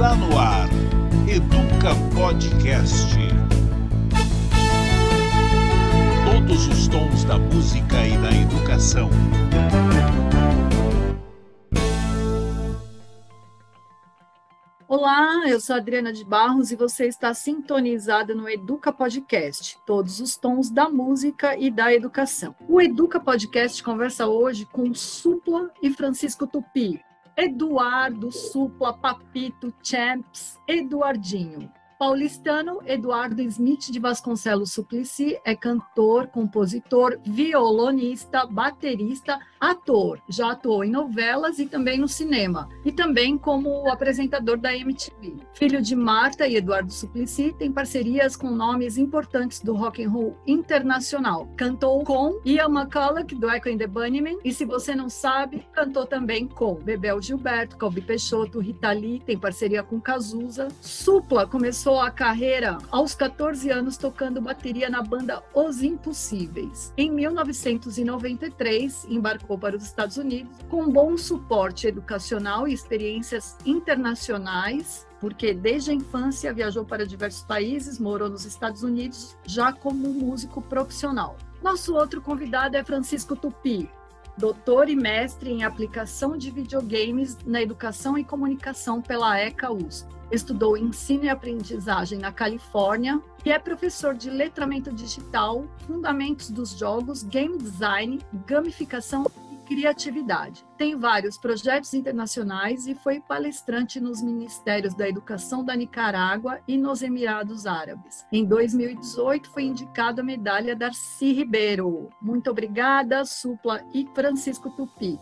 Está no ar. Educa Podcast. Todos os tons da música e da educação. Olá, eu sou Adriana de Barros e você está sintonizada no Educa Podcast, todos os tons da música e da educação. O Educa Podcast conversa hoje com Supla e Francisco Tupi. Eduardo, Supla, Papito, Champs, Eduardinho. Paulistano, Eduardo Smith de Vasconcelos Suplicy é cantor, compositor, violonista, baterista, ator. Já atuou em novelas e também no cinema, e também como apresentador da MTV. Filho de Marta e Eduardo Suplicy, tem parcerias com nomes importantes do rock and roll internacional. Cantou com Ian McCulloch, do Echo and the Bunnymen, e se você não sabe, cantou também com Bebel Gilberto, Calvi Peixoto, Rita Lee, tem parceria com Cazuza. Supla começou começou a carreira aos 14 anos tocando bateria na banda Os Impossíveis. Em 1993, embarcou para os Estados Unidos com bom suporte educacional e experiências internacionais porque desde a infância viajou para diversos países, morou nos Estados Unidos já como músico profissional. Nosso outro convidado é Francisco Tupi, doutor e mestre em aplicação de videogames na educação e comunicação pela ECA USP estudou ensino e aprendizagem na Califórnia e é professor de letramento digital, fundamentos dos jogos, game design, gamificação criatividade. Tem vários projetos internacionais e foi palestrante nos ministérios da educação da Nicarágua e nos Emirados Árabes. Em 2018 foi indicado a medalha Darcy Ribeiro. Muito obrigada, Supla e Francisco Tupi.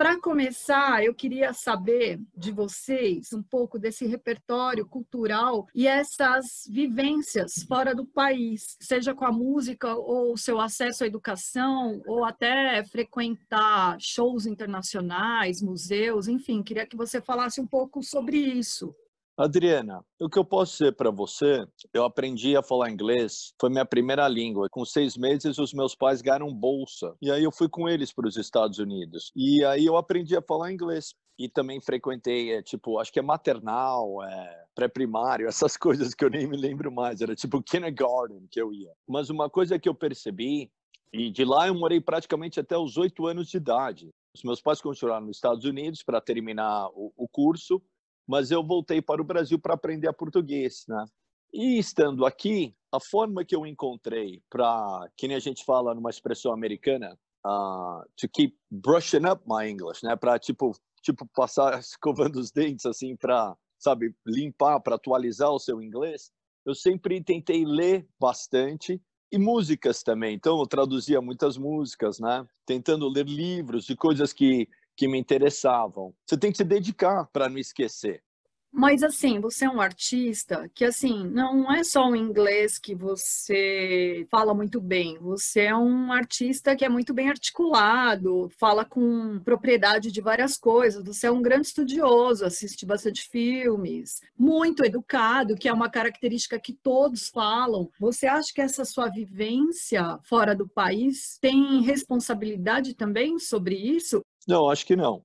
Para começar, eu queria saber de vocês um pouco desse repertório cultural e essas vivências fora do país, seja com a música ou seu acesso à educação, ou até frequentar shows internacionais, museus, enfim, queria que você falasse um pouco sobre isso. Adriana, o que eu posso dizer para você, eu aprendi a falar inglês, foi minha primeira língua. Com seis meses, os meus pais ganharam bolsa. E aí eu fui com eles para os Estados Unidos. E aí eu aprendi a falar inglês. E também frequentei, é, tipo, acho que é maternal, é, pré-primário, essas coisas que eu nem me lembro mais. Era tipo kindergarten que eu ia. Mas uma coisa que eu percebi, e de lá eu morei praticamente até os oito anos de idade. Os meus pais continuaram nos Estados Unidos para terminar o, o curso mas eu voltei para o Brasil para aprender português, né? E estando aqui, a forma que eu encontrei para, que nem a gente fala numa expressão americana, uh, to keep brushing up my English, né? Para tipo, tipo passar escovando os dentes assim para, sabe, limpar, para atualizar o seu inglês. Eu sempre tentei ler bastante e músicas também. Então eu traduzia muitas músicas, né? Tentando ler livros de coisas que que me interessavam. Você tem que se dedicar para não esquecer. Mas assim, você é um artista que assim, não é só o inglês que você fala muito bem, você é um artista que é muito bem articulado, fala com propriedade de várias coisas, você é um grande estudioso, assiste bastante filmes, muito educado, que é uma característica que todos falam. Você acha que essa sua vivência fora do país tem responsabilidade também sobre isso? Não, acho que não.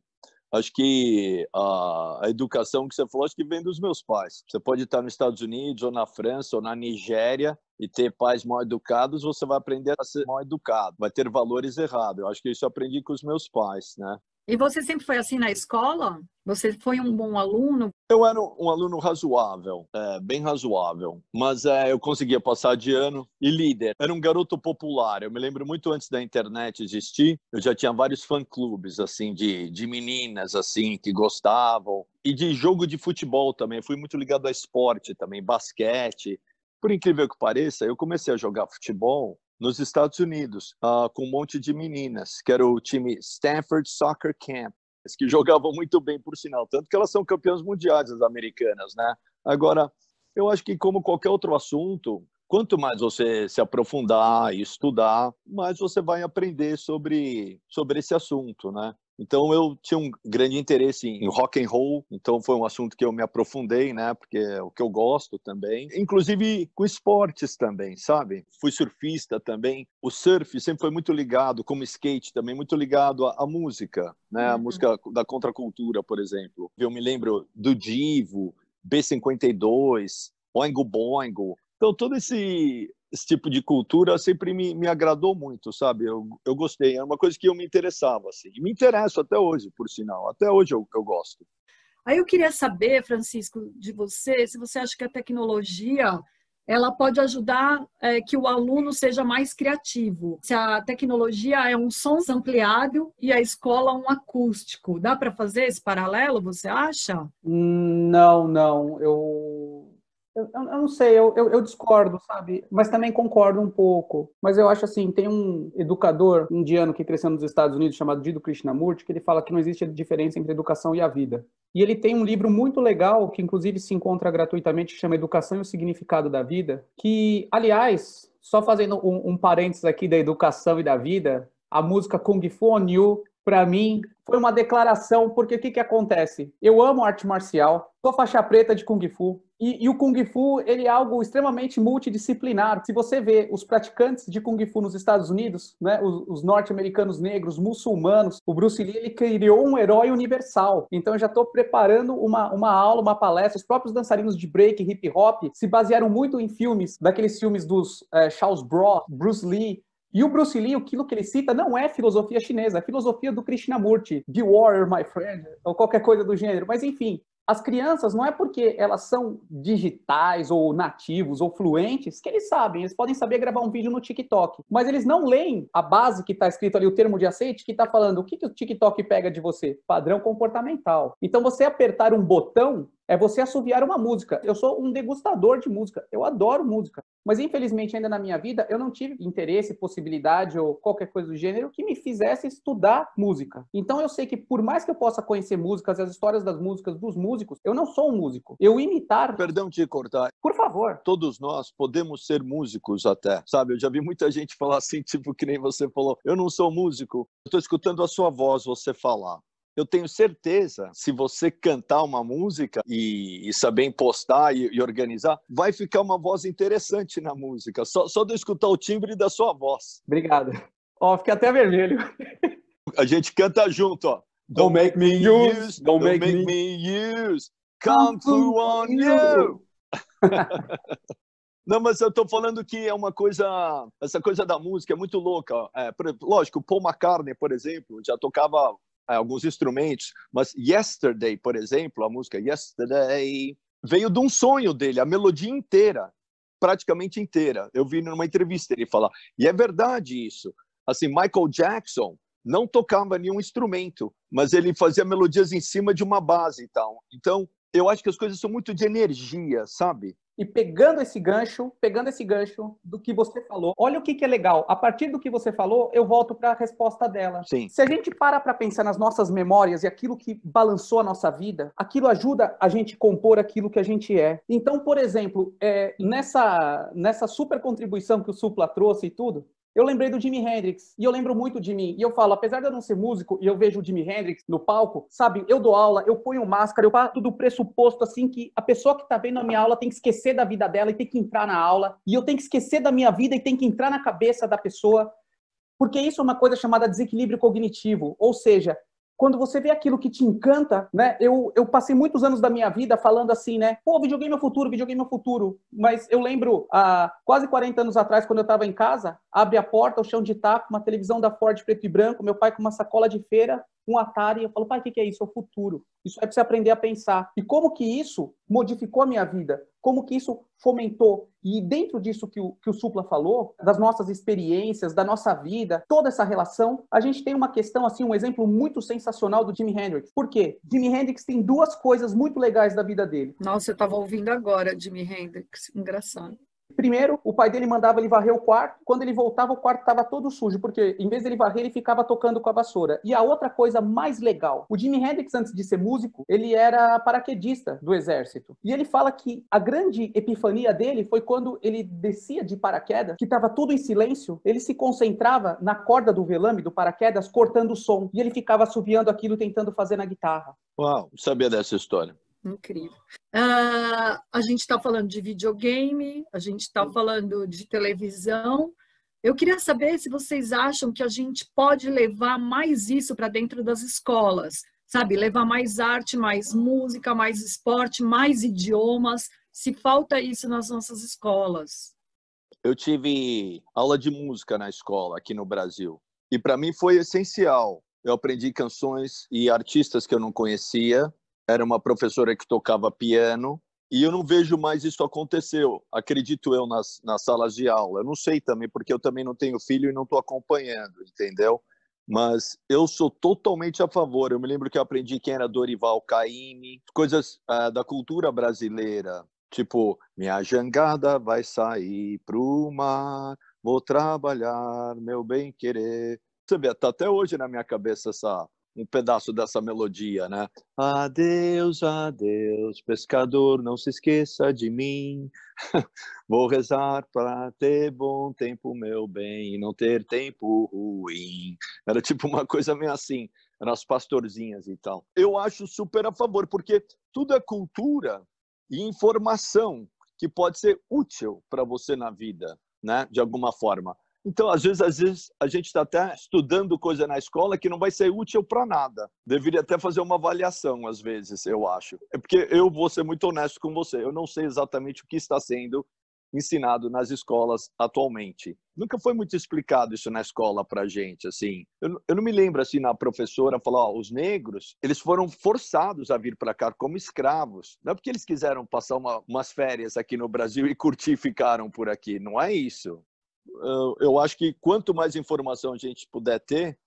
Acho que a, a, educação que você falou, acho que vem dos meus pais. Você pode estar nos Estados Unidos, ou na França, ou na Nigéria, e ter pais mal educados, você vai aprender a ser mal educado, vai ter valores errados. Eu acho que isso eu aprendi com os meus pais, né? E você sempre foi assim na escola? Você foi um bom aluno? Eu era um aluno razoável, é, bem razoável, mas é, eu conseguia passar de ano e líder. Era um garoto popular. Eu me lembro muito antes da internet existir, eu já tinha vários fã-clubes assim de, de meninas assim que gostavam e de jogo de futebol também. Eu fui muito ligado a esporte também, basquete. Por incrível que pareça, eu comecei a jogar futebol nos Estados Unidos, uh, com um monte de meninas, que era o time Stanford Soccer Camp, que jogavam muito bem, por sinal, tanto que elas são campeãs mundiais, as americanas, né? Agora, eu acho que como qualquer outro assunto, quanto mais você se aprofundar e estudar, mais você vai aprender sobre, sobre esse assunto, né? Então eu tinha um grande interesse em rock and roll, então foi um assunto que eu me aprofundei, né? Porque é o que eu gosto também. Inclusive com esportes também, sabe? Fui surfista também. O surf sempre foi muito ligado, como skate também, muito ligado à, à música, né? A uhum. música da contracultura, por exemplo. Eu me lembro do Divo, B52, Oingo Boingo. Então todo esse esse tipo de cultura sempre me, me agradou muito, sabe? Eu, eu gostei, é uma coisa que eu me interessava, assim. E me interesso até hoje, por sinal. Até hoje eu, eu gosto. Aí eu queria saber, Francisco, de você, se você acha que a tecnologia ela pode ajudar é, que o aluno seja mais criativo. Se a tecnologia é um som ampliado e a escola um acústico, dá para fazer esse paralelo? Você acha? Não, não. Eu eu, eu, não sei, eu, eu, eu, discordo, sabe? Mas também concordo um pouco. Mas eu acho assim, tem um educador indiano que cresceu nos Estados Unidos chamado Dido Krishnamurti, que ele fala que não existe diferença entre educação e a vida. E ele tem um livro muito legal, que inclusive se encontra gratuitamente, que chama Educação e o Significado da Vida, que, aliás, só fazendo um, um parênteses aqui da educação e da vida, a música Kung Fu You para mim, foi uma declaração, porque o que, que acontece? Eu amo arte marcial, sou faixa preta de Kung Fu, e, e, o Kung Fu ele é algo extremamente multidisciplinar. Se você vê os praticantes de Kung Fu nos Estados Unidos, né, os, os norte-americanos negros, muçulmanos, o Bruce Lee ele criou um herói universal. Então eu já estou preparando uma, uma aula, uma palestra. Os próprios dançarinos de break, hip hop, se basearam muito em filmes, daqueles filmes dos é, Charles Bros, Bruce Lee, e o Bruce Lee, aquilo que ele cita, não é filosofia chinesa, é filosofia do Krishnamurti, The Warrior, my friend, ou qualquer coisa do gênero. Mas, enfim, as crianças não é porque elas são digitais ou nativos ou fluentes que eles sabem. Eles podem saber gravar um vídeo no TikTok, mas eles não leem a base que está escrito ali, o termo de aceite, que está falando o que, que o TikTok pega de você? Padrão comportamental. Então, você apertar um botão é você assoviar uma música. Eu sou um degustador de música, eu adoro música. Mas infelizmente ainda na minha vida eu não tive interesse, possibilidade ou qualquer coisa do gênero que me fizesse estudar música. Então eu sei que por mais que eu possa conhecer músicas, as histórias das músicas dos músicos, eu não sou um músico. Eu imitar. Perdão de cortar. Por favor. Todos nós podemos ser músicos até, sabe? Eu já vi muita gente falar assim, tipo que nem você falou. Eu não sou músico. Eu estou escutando a sua voz você falar eu tenho certeza, se você cantar uma música e, e saber impostar e, e, organizar, vai ficar uma voz interessante na música, só, só de escutar o timbre da sua voz. Obrigado. Ó, fiquei até vermelho. A gente canta junto, ó. Don't, make me use, don't, make, make me... me use, come through on you. Não, mas eu estou falando que é uma coisa, essa coisa da música é muito louca. É, lógico, Paul McCartney, por exemplo, já tocava alguns instrumentos, mas Yesterday, por exemplo, a música Yesterday veio de um sonho dele, a melodia inteira, praticamente inteira. Eu vi numa entrevista ele falar, e é verdade isso. Assim, Michael Jackson não tocava nenhum instrumento, mas ele fazia melodias em cima de uma base e tal. Então, eu acho que as coisas são muito de energia, sabe? E pegando esse gancho, pegando esse gancho do que você falou, olha o que, que é legal. A partir do que você falou, eu volto para a resposta dela. Sim. Se a gente para para pensar nas nossas memórias e aquilo que balançou a nossa vida, aquilo ajuda a gente compor aquilo que a gente é. Então, por exemplo, é, nessa, nessa super contribuição que o Supla trouxe e tudo, eu lembrei do Jimi Hendrix, e eu lembro muito de mim. E eu falo, apesar de eu não ser músico, e eu vejo o Jimi Hendrix no palco, sabe, eu dou aula, eu ponho máscara, eu parto do pressuposto, assim, que a pessoa que está vendo a minha aula tem que esquecer da vida dela e tem que entrar na aula, e eu tenho que esquecer da minha vida e tem que entrar na cabeça da pessoa, porque isso é uma coisa chamada desequilíbrio cognitivo, ou seja, quando você vê aquilo que te encanta, né? Eu, eu passei muitos anos da minha vida falando assim, né? Pô, videogame é o futuro, videogame é o futuro. Mas eu lembro, há quase 40 anos atrás, quando eu estava em casa, abre a porta, o chão de taco, uma televisão da Ford preto e branco, meu pai com uma sacola de feira, um Atari, eu falo, pai, o que, que é isso? É o futuro. Isso é para você aprender a pensar. E como que isso modificou a minha vida? Como que isso fomentou? E dentro disso que o, que o Supla falou, das nossas experiências, da nossa vida, toda essa relação, a gente tem uma questão, assim, um exemplo muito sensacional do Jimi Hendrix. Por quê? Jimi Hendrix tem duas coisas muito legais da vida dele. Nossa, eu estava ouvindo agora Jimi Hendrix. Engraçado. Primeiro, o pai dele mandava ele varrer o quarto. Quando ele voltava, o quarto estava todo sujo, porque em vez dele varrer, ele ficava tocando com a vassoura. E a outra coisa mais legal, o Jimi Hendrix, antes de ser músico, ele era paraquedista do exército. E ele fala que a grande epifania dele foi quando ele descia de paraquedas, que estava tudo em silêncio, ele se concentrava na corda do velame do paraquedas, cortando o som. E ele ficava assoviando aquilo, tentando fazer na guitarra. Uau, sabia dessa história. Incrível. Uh, a gente está falando de videogame, a gente está falando de televisão. Eu queria saber se vocês acham que a gente pode levar mais isso para dentro das escolas, sabe? Levar mais arte, mais música, mais esporte, mais idiomas. Se falta isso nas nossas escolas. Eu tive aula de música na escola aqui no Brasil e para mim foi essencial. Eu aprendi canções e artistas que eu não conhecia era uma professora que tocava piano e eu não vejo mais isso acontecer, acredito eu, nas, nas salas de aula. Eu não sei também, porque eu também não tenho filho e não estou acompanhando, entendeu? Mas eu sou totalmente a favor. Eu me lembro que eu aprendi quem era Dorival Caymmi, coisas uh, da cultura brasileira, tipo, minha jangada vai sair pro mar, vou trabalhar, meu bem querer. Você vê, tá até hoje na minha cabeça essa um pedaço dessa melodia, né? Adeus, adeus, pescador, não se esqueça de mim. Vou rezar para ter bom tempo, meu bem, e não ter tempo ruim. Era tipo uma coisa meio assim, eram as pastorzinhas e tal. Eu acho super a favor, porque tudo é cultura e informação que pode ser útil para você na vida, né? De alguma forma. Então, às vezes, às vezes a gente está até estudando coisa na escola que não vai ser útil para nada. Deveria até fazer uma avaliação, às vezes, eu acho. É porque eu vou ser muito honesto com você. Eu não sei exatamente o que está sendo ensinado nas escolas atualmente. Nunca foi muito explicado isso na escola para gente, assim. Eu, eu, não me lembro assim na professora falar, os negros, eles foram forçados a vir para cá como escravos. Não é porque eles quiseram passar uma, umas férias aqui no Brasil e curtir e ficaram por aqui. Não é isso eu acho que quanto mais informação a gente puder ter,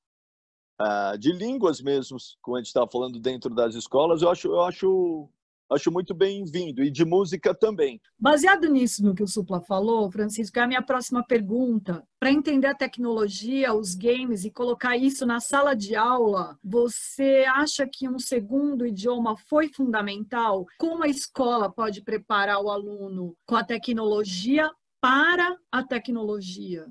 ah, de línguas mesmo, como a gente estava falando dentro das escolas, eu acho, eu acho, acho muito bem-vindo, e de música também. Baseado nisso, no que o Supla falou, Francisco, é a minha próxima pergunta. Para entender a tecnologia, os games e colocar isso na sala de aula, você acha que um segundo idioma foi fundamental? Como a escola pode preparar o aluno com a tecnologia para a tecnologia?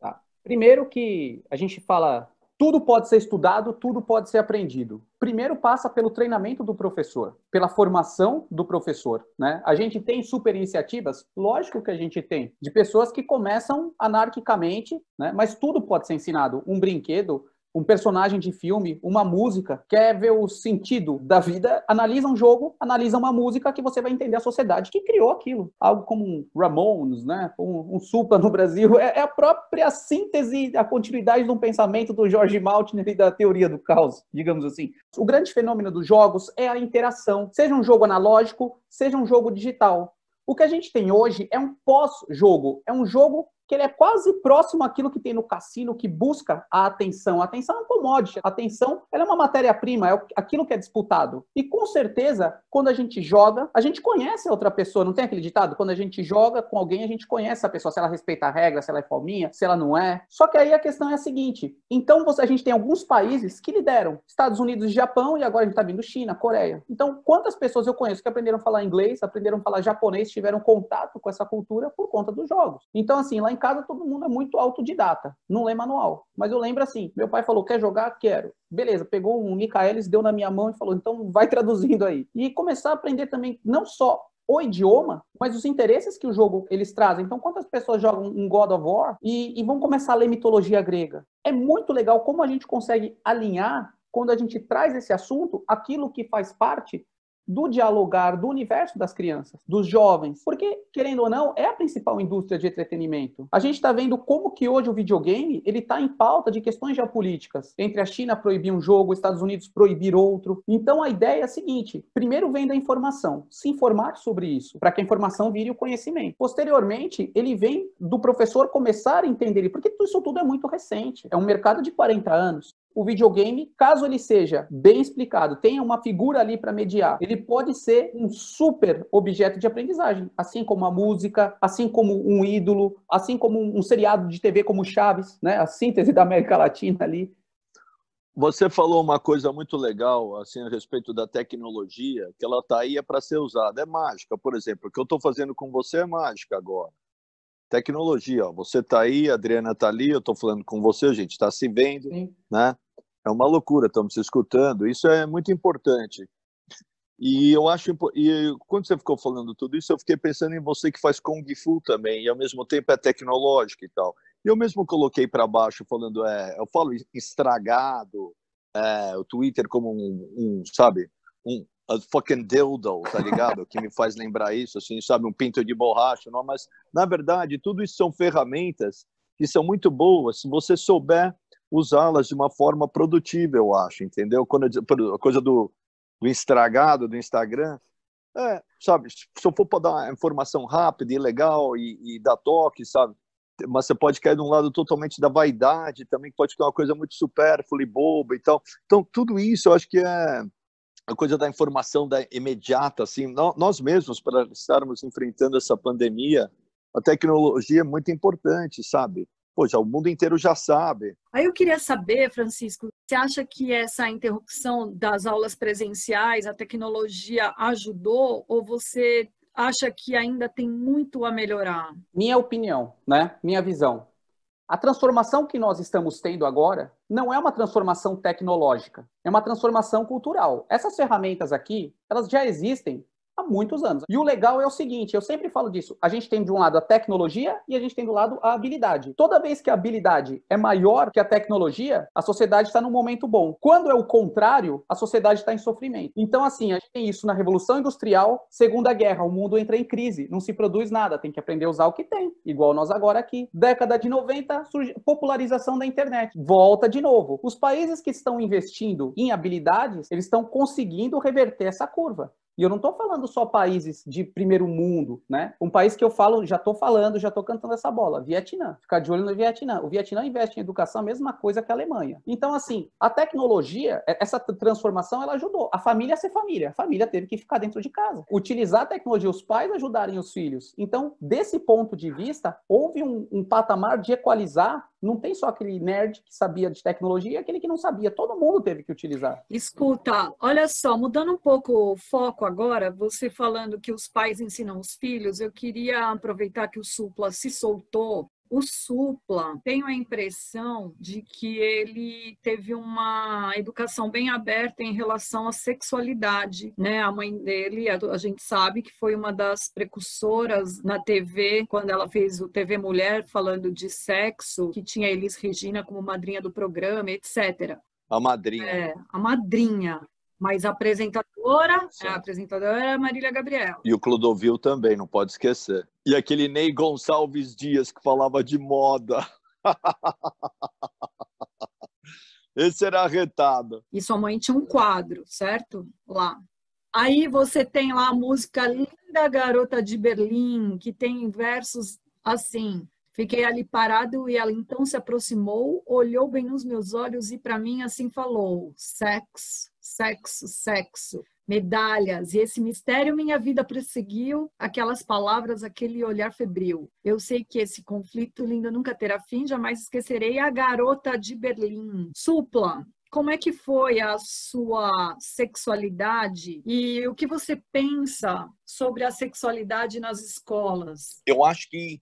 Tá. Primeiro que a gente fala tudo pode ser estudado, tudo pode ser aprendido. Primeiro passa pelo treinamento do professor, pela formação do professor. Né? A gente tem super iniciativas, lógico que a gente tem, de pessoas que começam anarquicamente, né? mas tudo pode ser ensinado. Um brinquedo um personagem de filme, uma música, quer ver o sentido da vida, analisa um jogo, analisa uma música que você vai entender a sociedade que criou aquilo. Algo como um Ramones, né? um, um no Brasil, é, é, a própria síntese, a continuidade de um pensamento do George Maltner e da teoria do caos, digamos assim. O grande fenômeno dos jogos é a interação, seja um jogo analógico, seja um jogo digital. O que a gente tem hoje é um pós-jogo, é um jogo que ele é quase próximo àquilo que tem no cassino, que busca a atenção. A atenção é um commodity, a atenção é uma matéria-prima, é aquilo que é disputado. E com certeza, quando a gente joga, a gente conhece a outra pessoa, não tem aquele ditado? Quando a gente joga com alguém, a gente conhece a pessoa, se ela respeita a regra, se ela é fominha, se ela não é. Só que aí a questão é a seguinte, então a gente tem alguns países que lideram, Estados Unidos e Japão, e agora a gente está vindo China, Coreia. Então, quantas pessoas eu conheço que aprenderam a falar inglês, aprenderam a falar japonês, tiveram contato com essa cultura por conta dos jogos? Então, assim, lá em casa todo mundo é muito autodidata, não lê manual. Mas eu lembro assim, meu pai falou, quer jogar? Quero. Beleza, pegou um Michaelis, deu na minha mão e falou, então vai traduzindo aí. E começar a aprender também, não só o idioma, mas os interesses que o jogo eles trazem. Então, quantas pessoas jogam um God of War e, e vão começar a ler mitologia grega? É muito legal como a gente consegue alinhar quando a gente traz esse assunto, aquilo que faz parte do dialogar, do universo das crianças, dos jovens, porque querendo ou não é a principal indústria de entretenimento. A gente está vendo como que hoje o videogame ele está em pauta de questões geopolíticas, entre a China proibir um jogo, os Estados Unidos proibir outro. Então a ideia é a seguinte: primeiro vem da informação, se informar sobre isso, para que a informação vire o conhecimento. Posteriormente ele vem do professor começar a entender, porque isso tudo é muito recente, é um mercado de 40 anos. O videogame, caso ele seja bem explicado, tenha uma figura ali para mediar, ele pode ser um super objeto de aprendizagem, assim como a música, assim como um ídolo, assim como um seriado de TV como Chaves, né? A síntese da América Latina ali. Você falou uma coisa muito legal assim a respeito da tecnologia, que ela está aí é para ser usada, é mágica, por exemplo. O que eu estou fazendo com você é mágica agora. Tecnologia, ó, você está aí, a Adriana está ali, eu estou falando com você, a gente está se vendo, Sim. né? É uma loucura, estamos escutando. Isso é muito importante. E eu acho, e quando você ficou falando tudo isso, eu fiquei pensando em você que faz Kung Fu também, e ao mesmo tempo é tecnológico e tal. E eu mesmo coloquei para baixo falando, é, eu falo estragado, é, o Twitter como um, um sabe, um a fucking dildo, tá ligado? que me faz lembrar isso, assim, sabe, um pinto de borracha, não, mas na verdade tudo isso são ferramentas que são muito boas se você souber usá-las de uma forma produtiva, eu acho, entendeu? Quando a coisa do, do estragado do Instagram, é, sabe, se eu for para dar informação rápida e legal e, e dar toque, sabe, mas você pode cair de um lado totalmente da vaidade, também pode ficar uma coisa muito supérflua e boba e tal. Então, tudo isso eu acho que é a coisa da informação da imediata, assim, nós mesmos, para estarmos enfrentando essa pandemia, a tecnologia é muito importante, sabe? Poxa, o mundo inteiro já sabe. Aí eu queria saber, Francisco, você acha que essa interrupção das aulas presenciais, a tecnologia ajudou ou você acha que ainda tem muito a melhorar? Minha opinião, né? Minha visão. A transformação que nós estamos tendo agora não é uma transformação tecnológica, é uma transformação cultural. Essas ferramentas aqui, elas já existem há muitos anos. E o legal é o seguinte, eu sempre falo disso, a gente tem de um lado a tecnologia e a gente tem do lado a habilidade. Toda vez que a habilidade é maior que a tecnologia, a sociedade está num momento bom. Quando é o contrário, a sociedade está em sofrimento. Então, assim, a gente tem isso na Revolução Industrial, Segunda Guerra, o mundo entra em crise, não se produz nada, tem que aprender a usar o que tem, igual nós agora aqui. Década de 90, surge popularização da internet. Volta de novo. Os países que estão investindo em habilidades, eles estão conseguindo reverter essa curva. E eu não estou falando só países de primeiro mundo, né? Um país que eu falo, já estou falando, já estou cantando essa bola, Vietnã. Ficar de olho no Vietnã. O Vietnã investe em educação a mesma coisa que a Alemanha. Então, assim, a tecnologia, essa transformação, ela ajudou. A família a ser família. A família teve que ficar dentro de casa. Utilizar a tecnologia, os pais ajudarem os filhos. Então, desse ponto de vista, houve um, um patamar de equalizar não tem só aquele nerd que sabia de tecnologia e aquele que não sabia. Todo mundo teve que utilizar. Escuta, olha só, mudando um pouco o foco agora, você falando que os pais ensinam os filhos, eu queria aproveitar que o Supla se soltou o Supla, tenho a impressão de que ele teve uma educação bem aberta em relação à sexualidade, né? A mãe dele, a, gente sabe que foi uma das precursoras na TV, quando ela fez o TV Mulher falando de sexo, que tinha Elis Regina como madrinha do programa, etc. A madrinha. É, a madrinha. Mas a apresentadora, a apresentadora é a Marília Gabriel. E o Clodovil também, não pode esquecer. E aquele Ney Gonçalves Dias que falava de moda. Esse era arretado. E sua mãe tinha um quadro, certo? Lá. Aí você tem lá a música Linda Garota de Berlim, que tem versos assim: Fiquei ali parado e ela então se aproximou, olhou bem nos meus olhos e para mim assim falou: sexo, sexo, sexo, medalhas. E esse mistério minha vida perseguiu, aquelas palavras, aquele olhar febril. Eu sei que esse conflito lindo nunca terá fim, jamais esquecerei a garota de Berlim. Supla, como é que foi a sua sexualidade e o que você pensa sobre a sexualidade nas escolas? Eu acho que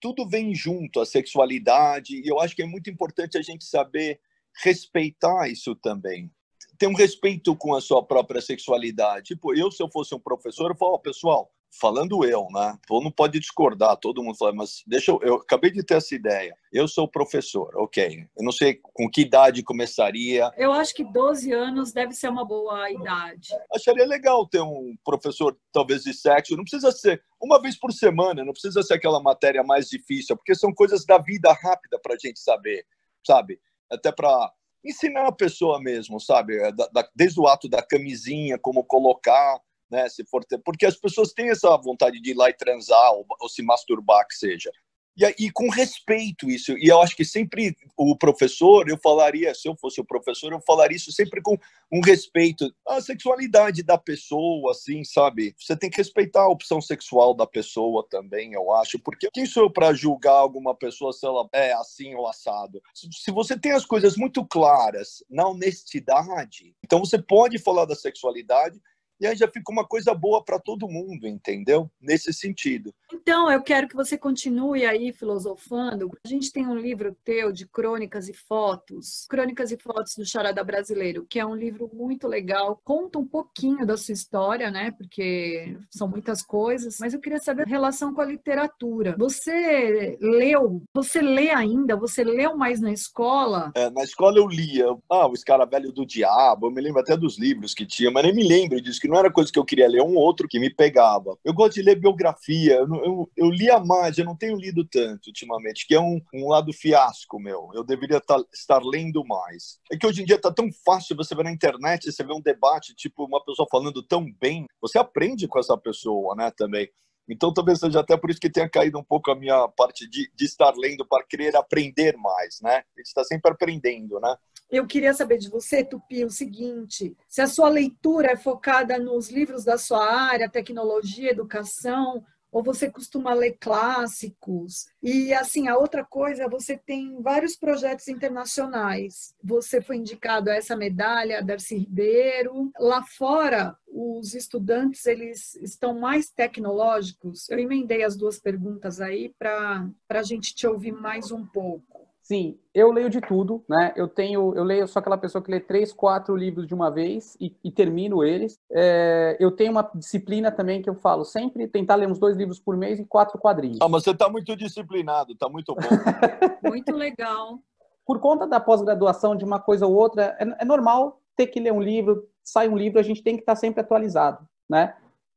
tudo vem junto, a sexualidade, e eu acho que é muito importante a gente saber respeitar isso também. Ter um respeito com a sua própria sexualidade. Tipo, eu, se eu fosse um professor, eu falo, oh, pessoal, falando eu, né? Todo não pode discordar, todo mundo fala, mas deixa eu, eu acabei de ter essa ideia. Eu sou professor, ok. Eu não sei com que idade começaria. Eu acho que 12 anos deve ser uma boa idade. Acharia legal ter um professor, talvez, de sexo. Não precisa ser uma vez por semana, não precisa ser aquela matéria mais difícil, porque são coisas da vida rápida para a gente saber, sabe? Até para ensinar a pessoa mesmo, sabe? É, da, da, desde o ato da camisinha, como colocar, né? Se for ter, porque as pessoas têm essa vontade de ir lá e transar ou, ou se masturbar, que seja. E, e com respeito isso. E eu acho que sempre o professor, eu falaria, se eu fosse o professor, eu falaria isso sempre com um respeito à sexualidade da pessoa, assim, sabe? Você tem que respeitar a opção sexual da pessoa também, eu acho, porque quem sou eu para julgar alguma pessoa se ela é assim ou assado? Se você tem as coisas muito claras na honestidade, então você pode falar da sexualidade e aí já fica uma coisa boa para todo mundo, entendeu? Nesse sentido. Então, eu quero que você continue aí filosofando. A gente tem um livro teu de crônicas e fotos, Crônicas e Fotos do Charada Brasileiro, que é um livro muito legal. Conta um pouquinho da sua história, né? Porque são muitas coisas, mas eu queria saber a relação com a literatura. Você leu? Você lê ainda? Você leu mais na escola? É, na escola eu lia. Ah, o Escaravelho do Diabo, eu me lembro até dos livros que tinha, mas nem me lembro disso, não era coisa que eu queria ler, um outro que me pegava. Eu gosto de ler biografia, eu, eu, eu lia mais, eu não tenho lido tanto ultimamente, que é um, um lado fiasco meu. Eu deveria tá, estar lendo mais. É que hoje em dia tá tão fácil, você ver na internet, você vê um debate, tipo, uma pessoa falando tão bem, você aprende com essa pessoa, né, também. Então, talvez seja até por isso que tenha caído um pouco a minha parte de, de estar lendo para querer aprender mais, né? A gente está sempre aprendendo, né? Eu queria saber de você, Tupi, o seguinte: se a sua leitura é focada nos livros da sua área, tecnologia, educação, ou você costuma ler clássicos? E assim, a outra coisa, você tem vários projetos internacionais. Você foi indicado a essa medalha, Darcy Ribeiro. Lá fora, os estudantes eles estão mais tecnológicos. Eu emendei as duas perguntas aí para a gente te ouvir mais um pouco. Sim, eu leio de tudo, né? Eu tenho, eu leio, eu sou aquela pessoa que lê três, quatro livros de uma vez e, e termino eles. É, eu tenho uma disciplina também que eu falo sempre tentar ler uns dois livros por mês e quatro quadrinhos. Ah, mas você está muito disciplinado, está muito bom. muito legal. Por conta da pós-graduação de uma coisa ou outra, é, é normal ter que ler um livro, sai um livro, a gente tem que estar tá sempre atualizado, né?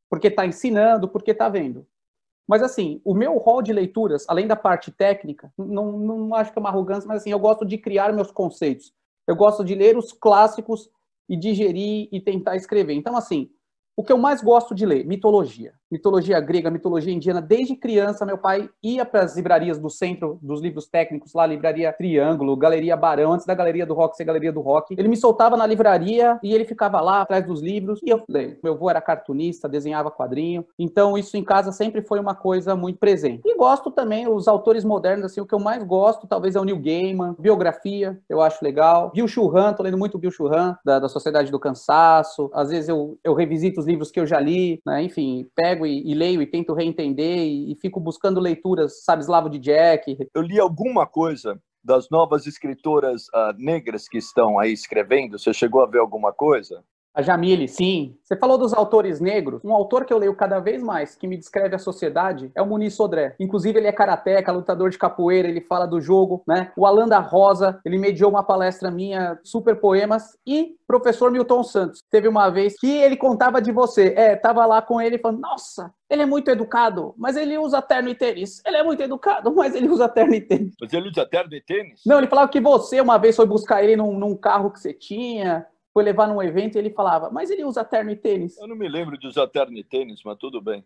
Porque está ensinando, porque está vendo. Mas, assim, o meu rol de leituras, além da parte técnica, não, não acho que é uma arrogância, mas, assim, eu gosto de criar meus conceitos. Eu gosto de ler os clássicos e digerir e tentar escrever. Então, assim, o que eu mais gosto de ler? Mitologia. Mitologia grega, mitologia indiana. Desde criança, meu pai ia para as livrarias do centro dos livros técnicos, lá, Livraria Triângulo, Galeria Barão, antes da Galeria do Rock ser Galeria do Rock. Ele me soltava na livraria e ele ficava lá atrás dos livros e eu leio. Meu avô era cartunista, desenhava quadrinho. Então, isso em casa sempre foi uma coisa muito presente. E gosto também, os autores modernos, assim, o que eu mais gosto talvez é o Neil Gaiman, biografia, eu acho legal. Bill Churran, tô lendo muito Bill Churran, da, da Sociedade do Cansaço. Às vezes eu, eu revisito os livros que eu já li, né? enfim, pego e, e, leio e tento reentender e, e fico buscando leituras, sabe, Slavo de Jack. Eu li alguma coisa das novas escritoras uh, negras que estão aí escrevendo. Você chegou a ver alguma coisa? A Jamile, sim. Você falou dos autores negros. Um autor que eu leio cada vez mais, que me descreve a sociedade, é o Muniz Sodré. Inclusive, ele é karateca, lutador de capoeira, ele fala do jogo, né? O Alan da Rosa, ele mediou uma palestra minha, super poemas. E professor Milton Santos. Teve uma vez que ele contava de você. É, tava lá com ele falando, nossa, ele é muito educado, mas ele usa terno e tênis. Ele é muito educado, mas ele usa terno e tênis. Mas ele usa terno e tênis? Não, ele falava que você uma vez foi buscar ele num, num carro que você tinha foi levar num evento e ele falava, mas ele usa terno e tênis. Eu não me lembro de usar terno e tênis, mas tudo bem.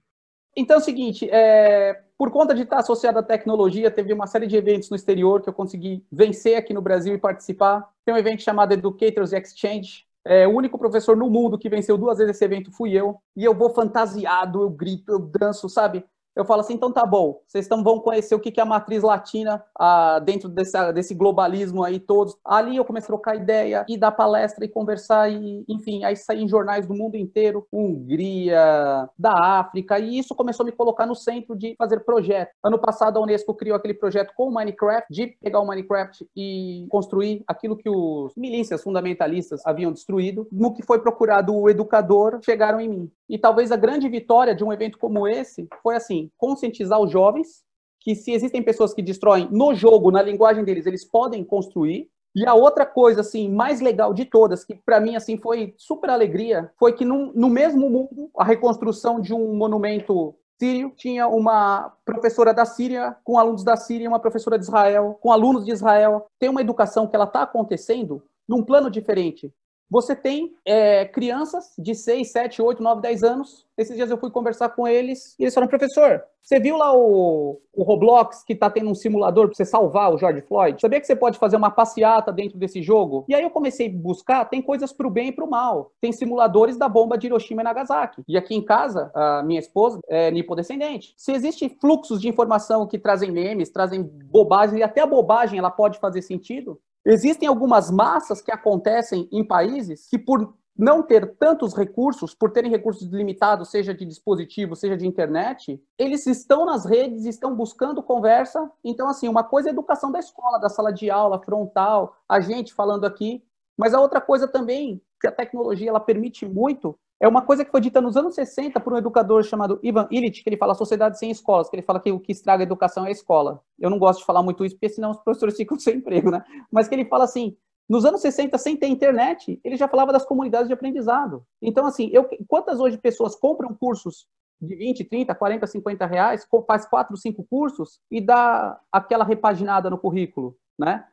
Então é o seguinte, é, por conta de estar associado à tecnologia, teve uma série de eventos no exterior que eu consegui vencer aqui no Brasil e participar. Tem um evento chamado Educators Exchange. É, o único professor no mundo que venceu duas vezes esse evento fui eu. E eu vou fantasiado, eu grito, eu danço, sabe? Eu falo assim, então tá bom, vocês tão, vão conhecer o que é a matriz latina ah, dentro desse, desse globalismo aí todos. Ali eu comecei a trocar ideia e dar palestra e conversar e, enfim, aí sair em jornais do mundo inteiro, Hungria, da África, e isso começou a me colocar no centro de fazer projetos. Ano passado a Unesco criou aquele projeto com o Minecraft, de pegar o Minecraft e construir aquilo que os milícias fundamentalistas haviam destruído. No que foi procurado o educador, chegaram em mim. E talvez a grande vitória de um evento como esse foi assim, conscientizar os jovens que se existem pessoas que destroem no jogo, na linguagem deles, eles podem construir. E a outra coisa assim mais legal de todas, que para mim assim foi super alegria, foi que no, mesmo mundo, a reconstrução de um monumento sírio tinha uma professora da Síria com alunos da Síria, uma professora de Israel com alunos de Israel. Tem uma educação que ela está acontecendo num plano diferente você tem é, crianças de 6, 7, 8, 9, 10 anos. Esses dias eu fui conversar com eles e eles falaram, professor, você viu lá o, o Roblox que está tendo um simulador para você salvar o George Floyd? Sabia que você pode fazer uma passeata dentro desse jogo? E aí eu comecei a buscar, tem coisas para o bem e para o mal. Tem simuladores da bomba de Hiroshima e Nagasaki. E aqui em casa, a minha esposa é nipodescendente. Se existem fluxos de informação que trazem memes, trazem bobagem, e até a bobagem ela pode fazer sentido, Existem algumas massas que acontecem em países que, por não ter tantos recursos, por terem recursos limitados, seja de dispositivo, seja de internet, eles estão nas redes, estão buscando conversa. Então, assim, uma coisa é a educação da escola, da sala de aula, frontal, a gente falando aqui, mas a outra coisa também, que a tecnologia ela permite muito, é uma coisa que foi dita nos anos 60 por um educador chamado Ivan Illich, que ele fala sociedade sem escolas, que ele fala que o que estraga a educação é a escola. Eu não gosto de falar muito isso, porque senão os professores ficam sem emprego, né? Mas que ele fala assim, nos anos 60, sem ter internet, ele já falava das comunidades de aprendizado. Então, assim, eu, quantas hoje pessoas compram cursos de 20, 30, 40, 50 reais, faz quatro, cinco cursos e dá aquela repaginada no currículo, né?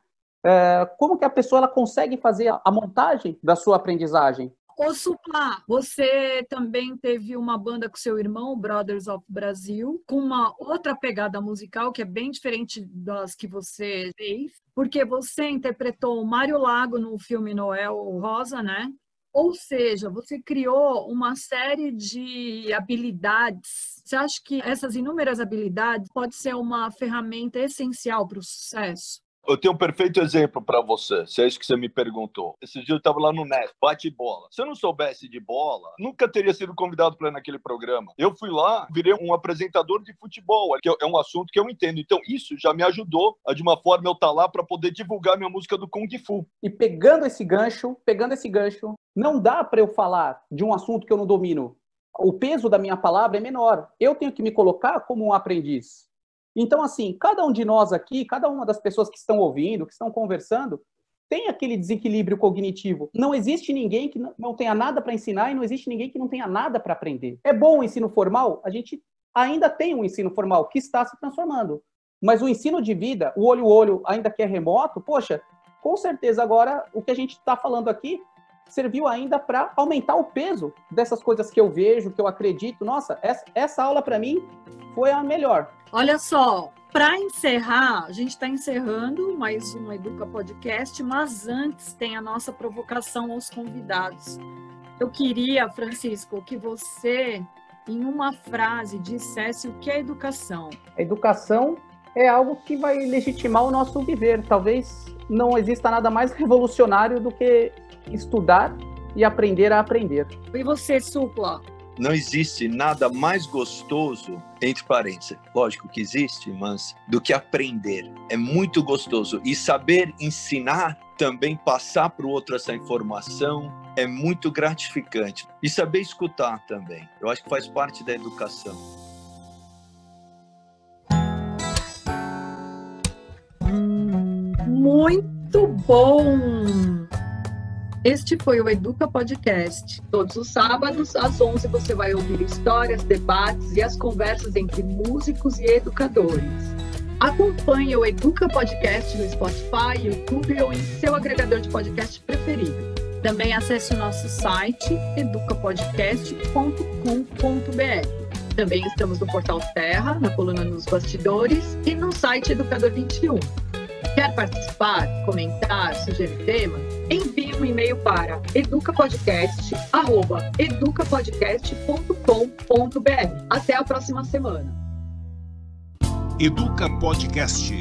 É, como que a pessoa ela consegue fazer a montagem da sua aprendizagem? Ô, Supla, você também teve uma banda com seu irmão, Brothers of Brasil, com uma outra pegada musical que é bem diferente das que você fez, porque você interpretou o Mário Lago no filme Noel Rosa, né? Ou seja, você criou uma série de habilidades. Você acha que essas inúmeras habilidades pode ser uma ferramenta essencial para o sucesso? Eu tenho um perfeito exemplo para você, se é isso que você me perguntou. Esse dia eu estava lá no NET, bate bola. Se eu não soubesse de bola, nunca teria sido convidado para naquele programa. Eu fui lá, virei um apresentador de futebol, que é um assunto que eu entendo. Então, isso já me ajudou a, de uma forma, eu estar tá lá para poder divulgar minha música do Kung Fu. E pegando esse gancho, pegando esse gancho, não dá para eu falar de um assunto que eu não domino. O peso da minha palavra é menor. Eu tenho que me colocar como um aprendiz. Então, assim, cada um de nós aqui, cada uma das pessoas que estão ouvindo, que estão conversando, tem aquele desequilíbrio cognitivo. Não existe ninguém que não tenha nada para ensinar e não existe ninguém que não tenha nada para aprender. É bom o ensino formal? A gente ainda tem um ensino formal que está se transformando. Mas o ensino de vida, o olho olho, ainda que é remoto, poxa, com certeza agora o que a gente está falando aqui serviu ainda para aumentar o peso dessas coisas que eu vejo, que eu acredito. Nossa, essa, essa aula para mim foi a melhor. Olha só, para encerrar, a gente está encerrando mais um Educa Podcast, mas antes tem a nossa provocação aos convidados. Eu queria, Francisco, que você, em uma frase, dissesse o que é educação. A educação é algo que vai legitimar o nosso viver. Talvez não exista nada mais revolucionário do que estudar e aprender a aprender. E você, Supla? Não existe nada mais gostoso, entre parênteses, lógico que existe, mas do que aprender. É muito gostoso. E saber ensinar, também passar para o outro essa informação, é muito gratificante. E saber escutar também. Eu acho que faz parte da educação. Muito bom! Este foi o Educa Podcast. Todos os sábados, às 11, você vai ouvir histórias, debates e as conversas entre músicos e educadores. Acompanhe o Educa Podcast no Spotify, YouTube ou em seu agregador de podcast preferido. Também acesse o nosso site educapodcast.com.br. Também estamos no Portal Terra, na coluna Nos Bastidores e no site Educador 21. Quer participar, comentar, sugerir tema? Envie um e-mail para educapodcast@educapodcast.com.br. Até a próxima semana. Educa Podcast.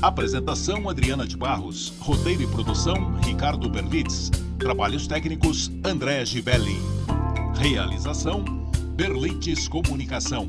Apresentação Adriana de Barros. Roteiro e produção Ricardo Berlitz. Trabalhos técnicos André Gibelli. Realização Berlites Comunicação.